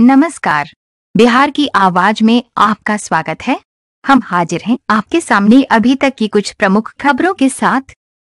नमस्कार। बिहार की आवाज़ में आपका स्वागत है। हम हाजिर हैं आपके सामने अभी तक की कुछ प्रमुख खबरों के साथ।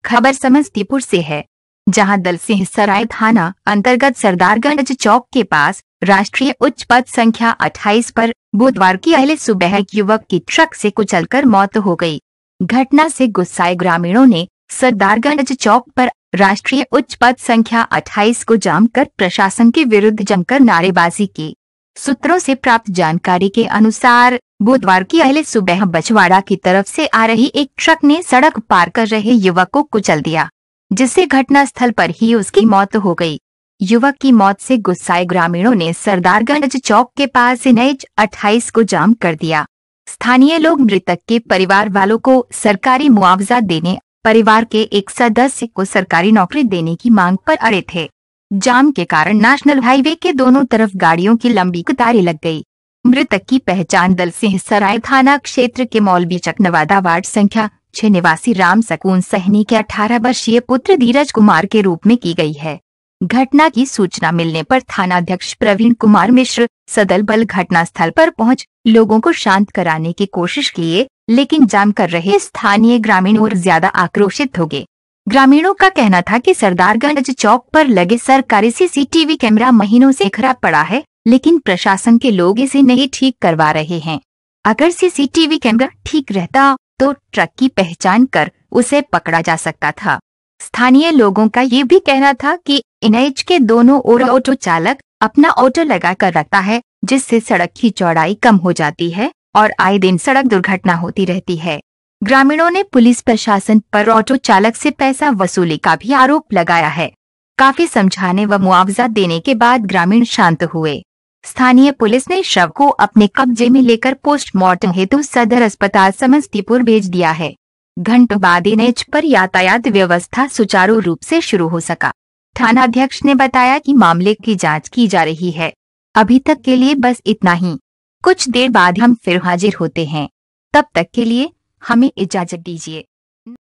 खबर समस्तीपुर से है। जहाँ दल सिंह सराय थाना अंतर्गत सरदारगंज चौक के पास राष्ट्रीय उच्च पथ संख्या 28 पर बुधवार की अहले सुबह एक युवक की ट्रक से कुचलकर मौत हो गई। घटना से गुस्साए ग्रामीणों ने सरदारगंज चौक पर राष्ट्रीय उच्च पथ संख्या 28 को जाम कर प्रशासन के विरुद्ध जमकर नारेबाजी की। सूत्रों से प्राप्त जानकारी के अनुसार, बुधवार की अहले सुबह बछवाड़ा की तरफ़ से आ रही एक ट्रक ने सड़क पार कर रहे युवक को कुचल दिया, जिससे घटनास्थल पर ही उसकी मौत हो गई। युवक की मौत से गुस्साए ग्रामीणों ने सरदारगंज चौक के पास एनएच 28 को जाम कर दिया। स्थानीय लोग मृतक के परिवार वालों को सरकारी मुआवजा देने परिवार के एक सदस्य को सरकारी नौकरी देने की मांग पर अड़े थे। जाम के कारण नेशनल हाईवे के दोनों तरफ़ गाड़ियों की लंबी कतारें लग गई। मृतक की पहचान दल सिंह सराय थाना क्षेत्र के मौलवी चकनवादा वार्ड संख्या छह निवासी राम सकून सहनी के 18 वर्षीय पुत्र धीरज कुमार के रूप में की गई है। घटना की सूचना मिलने पर थानाध्यक्ष प्रवीण कुमार मिश्र सदल बल घटनास्थल पर पहुँच लोगों को शांत कराने की कोशिश किए लेकिन जाम कर रहे स्थानीय ग्रामीण और ज़्यादा आक्रोशित हो गए। ग्रामीणों का कहना था कि सरदारगंज चौक पर लगे सरकारी सीसीटीवी कैमरा महीनों से खराब पड़ा है, लेकिन प्रशासन के लोग इसे नहीं ठीक करवा रहे हैं। अगर सीसीटीवी कैमरा ठीक रहता तो ट्रक की पहचान कर उसे पकड़ा जा सकता था। स्थानीय लोगों का ये भी कहना था कि एनएच के दोनों ओर ऑटो चालक अपना ऑटो लगा कर रखता है, जिससे सड़क की चौड़ाई कम हो जाती है। और आए दिन सड़क दुर्घटना होती रहती है। ग्रामीणों ने पुलिस प्रशासन पर ऑटो चालक से पैसा वसूली का भी आरोप लगाया है। काफ़ी समझाने व मुआवजा देने के बाद ग्रामीण शांत हुए। स्थानीय पुलिस ने शव को अपने कब्जे में लेकर पोस्टमार्टम हेतु सदर अस्पताल समस्तीपुर भेज दिया है। घंटों बाद एनएच पर यातायात व्यवस्था सुचारू रूप से शुरू हो सका। थानाध्यक्ष ने बताया कि मामले की जाँच की जा रही है। अभी तक के लिए बस इतना ही। कुछ देर बाद हम फिर हाजिर होते हैं। तब तक के लिए हमें इजाज़त दीजिए।